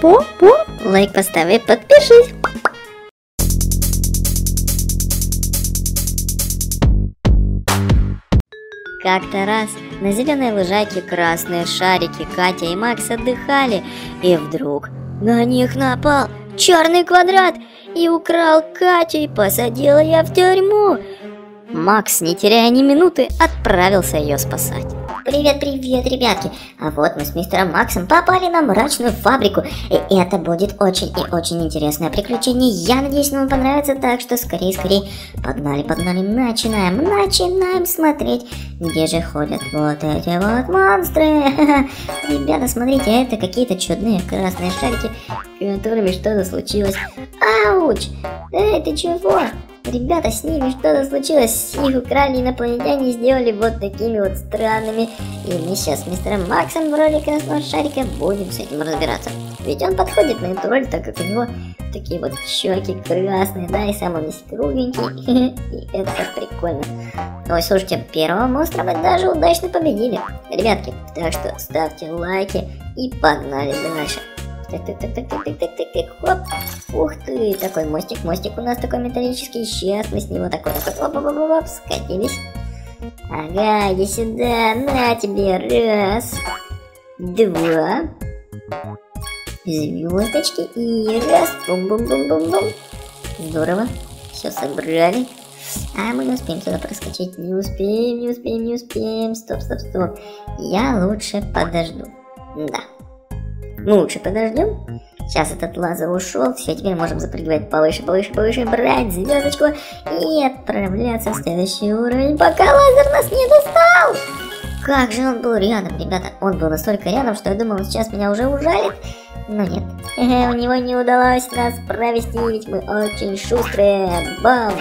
По-по. Лайк поставь и подпишись. Как-то раз на зеленой лужайке красные шарики Катя и Макс отдыхали, и вдруг на них напал черный квадрат и украл Катю и посадил ее в тюрьму. Макс, не теряя ни минуты, отправился ее спасать. Привет, привет, ребятки! А вот мы с мистером Максом попали на мрачную фабрику, и это будет очень и очень интересное приключение. Я надеюсь, вам понравится, так что скорее, скорее, погнали, погнали, начинаем, начинаем смотреть, где же ходят вот эти вот монстры. Ребята, смотрите, это какие-то чудные красные шарики, которыми что-то случилось. Ауч! Эй, ты чего? Ребята, с ними что-то случилось. Их украли инопланетяне и сделали вот такими вот странными. И мы сейчас с мистером Максом в роли красного шарика будем с этим разбираться. Ведь он подходит на эту роль, так как у него такие вот щеки красные, да, и сам он весь кругленький. И это прикольно. Ой, слушайте, первого монстра мы даже удачно победили. Ребятки, так что ставьте лайки и погнали дальше. Хоп. Ух ты, такой мостик, мостик у нас такой металлический. Сейчас мы с него такой, такой, оп оп оп оп, -оп скатились. Ага, иди сюда, на тебе, раз, два, звездочки и раз, бум-бум-бум-бум-бум. Здорово, все собрали. А мы не успеем сюда проскочить, не успеем, не успеем, не успеем, стоп, стоп, стоп. Я лучше подожду, да. Мы лучше подождем. Сейчас этот лазер ушел, все, теперь можем запрыгивать повыше, повыше, повыше, брать звездочку и отправляться в следующий уровень, пока лазер нас не достал. Как же он был рядом, ребята, он был настолько рядом, что я думал, сейчас меня уже ужалит. Но нет, у него не удалось нас провести, ведь мы очень шустрые. Бам!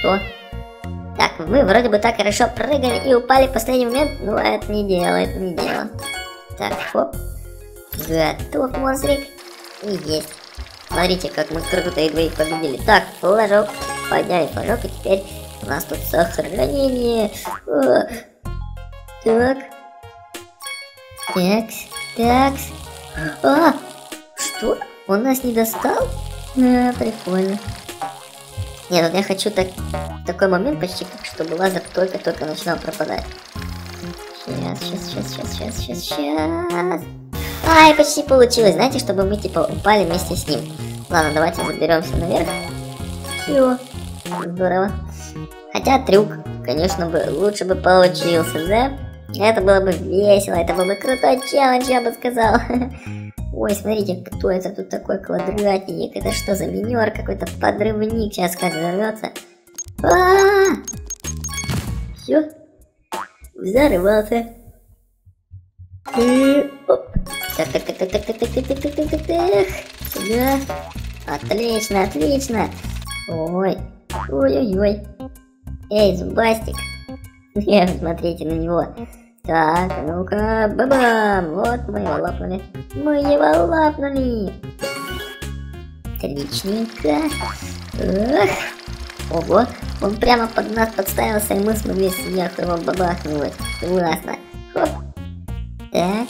Что? Так, мы вроде бы так хорошо прыгали и упали в последний момент, но это не дело, это не дело. Так, хоп. Готов, монстрик. И есть. Смотрите, как мы круто и двоих победили. Так, флажок. Подняли флажок, и теперь у нас тут сохранение. О. Так. Такс, такс. А, что? Он нас не достал? А, прикольно. Нет, вот я хочу так, такой момент почти как, чтобы лазер только-только начинал пропадать. Сейчас, сейчас, сейчас, сейчас, сейчас, сейчас, сейчас. Ай, почти получилось. Знаете, чтобы мы типа упали вместе с ним. Ладно, давайте заберемся наверх. Все. Здорово. Хотя трюк, конечно бы, лучше бы получился, да? Это было бы весело, это был бы крутой челлендж, я бы сказал. Ой, смотрите, кто это тут такой квадратник? Это что за минер какой-то подрывник? Сейчас как взорвется. А -а -а! Все. Взорвался. И... Оп. Так, так, так, так, так, так, так, так, так, так, так, так, так. Сюда. Отлично, отлично. Ой. Ой-ой-ой. Эй, зубастик. Смотрите на него. Так, ну-ка, бабам! Вот мы его лапнули. Мы его лапнули. Отличненько. Ох. Ого, он прямо под нас подставился, и мы смогли сверху его бабахнуть. Классно. Хоп. Так,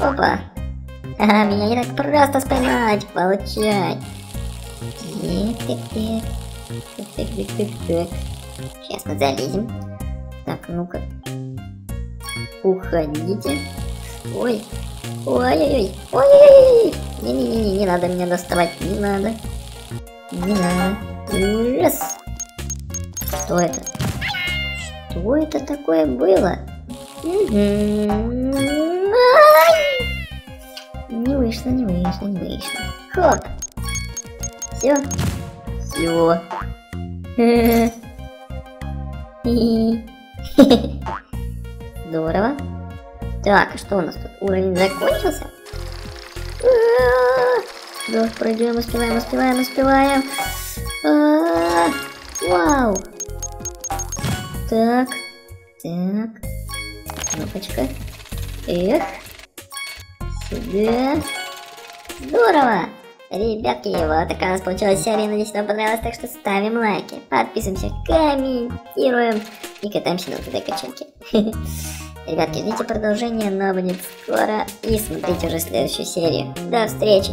опа. Ага, меня не так просто споймать, так, так, так. Сейчас мы залезем. Так, ну-ка. Уходите. Ой. Ой-ой-ой. Ой-ой-ой. Не-не-не, не надо меня доставать, не надо. Не надо. Раз. Что это? Что это такое было? Не вышло, не вышло, не вышло. Хоп. Все. Все. Здорово. Так, а что у нас тут? Уровень закончился? Да, пройдем, успеваем, успеваем, успеваем. Вау. Так, так. Кнопочка. Эх. Да. Здорово! Ребятки, вот такая у нас получилась серия. Надеюсь, вам понравилось, так что ставим лайки, подписываемся, комментируем и катаемся на вот этой качельке. Ребятки, ждите продолжение но будет скоро. И смотрите уже следующую серию. До встречи!